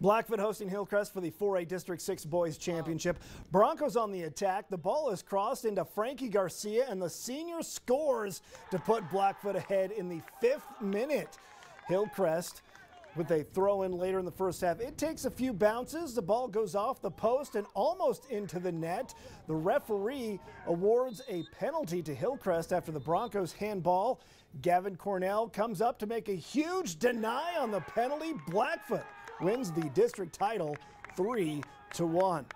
Blackfoot hosting Hillcrest for the 4A District 6 Boys Championship. Broncos on the attack. The ball is crossed into Frankie Garcia, and the senior scores to put Blackfoot ahead in the fifth minute. Hillcrest with a throw in later in the first half. It takes a few bounces. The ball goes off the post and almost into the net. The referee awards a penalty to Hillcrest after the Broncos handball. Gavin Cornell comes up to make a huge deny on the penalty. Blackfoot wins the district title 3 to 1.